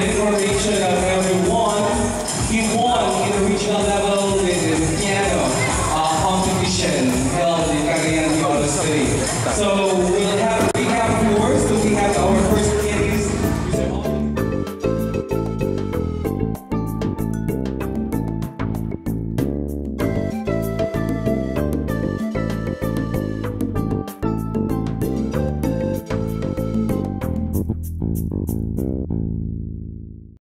Information of everyone. He won in the regional level with the piano uh, competition held in Cagayan de City. So